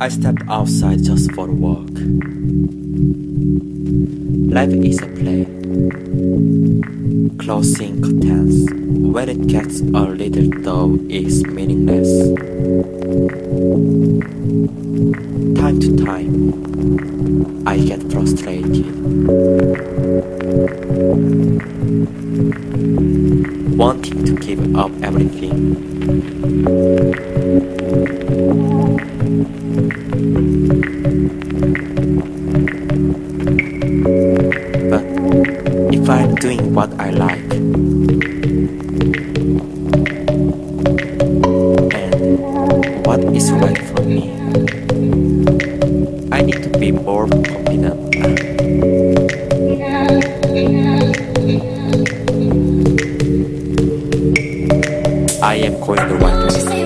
I stepped outside just for a walk. Life is a play. Closing curtains when it gets a little dull is meaningless. Time to time, I get frustrated. Wanting to give up everything. But if I'm doing what I like, and what is right for me, I need to be more confident. I am going the right way.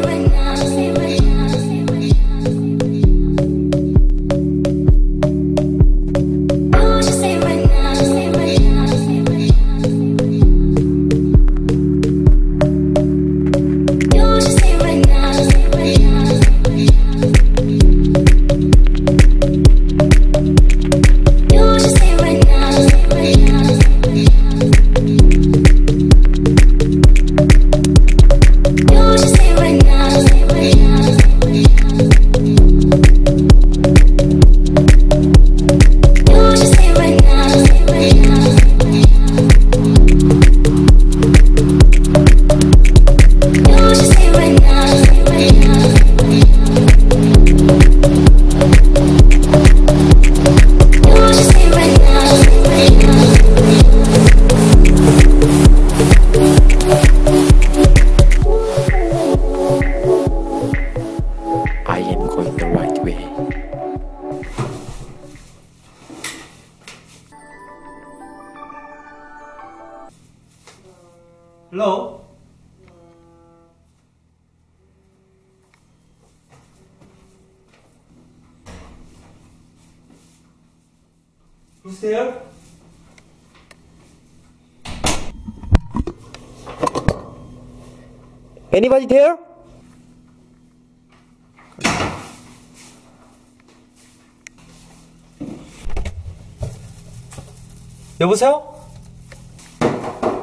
Right way. Hello? Who's there? Anybody there? 여보세요?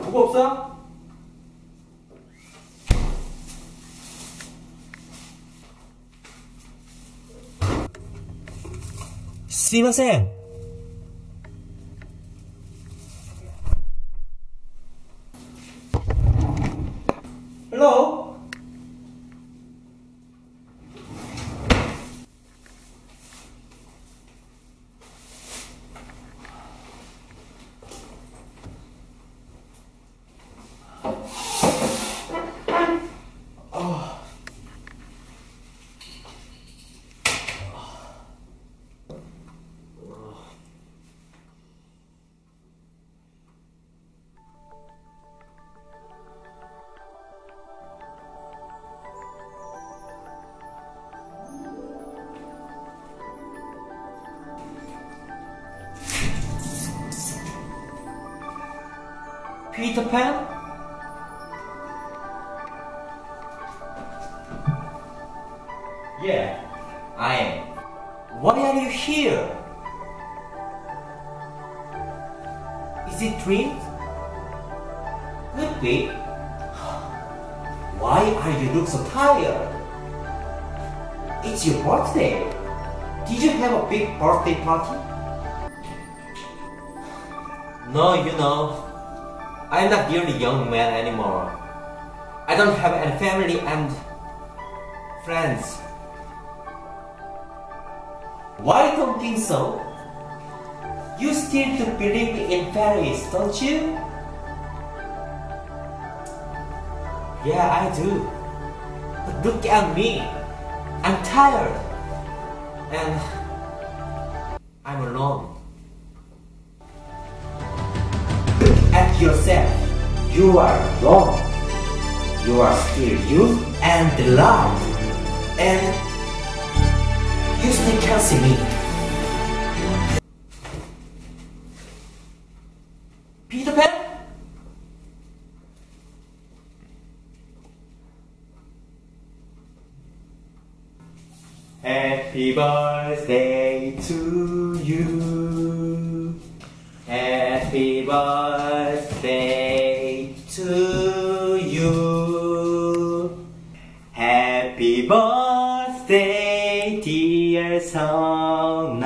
누구 없어? 쓰이마생 헬로 Peter Pan? Yeah, I am. Why are you here? Is it dreams? Could be. Why are you look so tired? It's your birthday. Did you have a big birthday party? No, you know, I'm not the only young man anymore. I don't have any family and friends. Why don't you think so? You still believe in fairies, don't you? Yeah, I do. But look at me. I'm tired. And I'm alone. At yourself. You are wrong. You are still youth and loved. And you still can't see me. Peter Pan? Happy birthday to you. Happy birthday to you. Happy birthday, dear Songnam.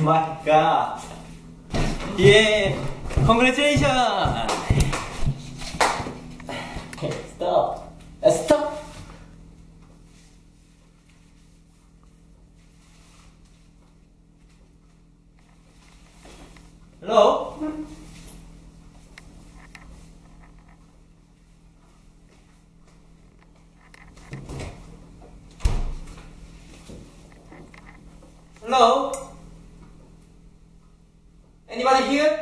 My god. Yeah, congratulations! Okay, stop. Uh, stop. Hello? Hello? Anybody here?